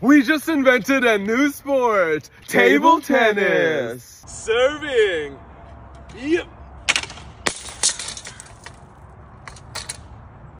We just invented a new sport, table tennis. Serving. Yep.